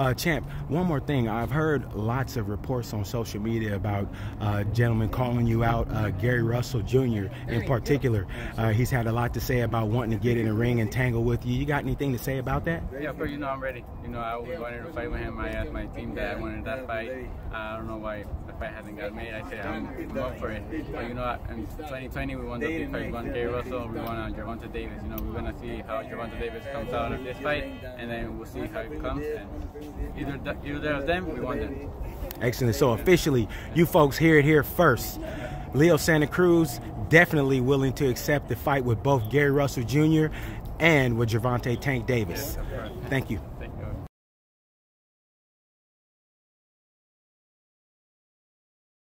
Uh, Champ, one more thing. I've heard lots of reports on social media about uh, gentlemen calling you out, uh, Gary Russell Jr. in particular. Uh, he's had a lot to say about wanting to get in the ring and tangle with you. You got anything to say about that? Yeah, of course, you know I'm ready. You know, I always wanted to fight with him. I asked my team that I wanted that fight. I don't know why the fight hasn't got made. I said I'm, I'm up for it. But, you know, in 2020, we won the big fight. We won Gary Russell. We won on Gervonta Davis. You know, we're going to see how Gervonta Davis comes out of this fight, and then we'll see how it comes. And either either of them, we won them. Excellent. So officially, you folks hear it here first. Leo Santa Cruz definitely willing to accept the fight with both Gary Russell Jr. and with Gervonta Tank Davis. Thank you.